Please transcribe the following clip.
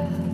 Yeah.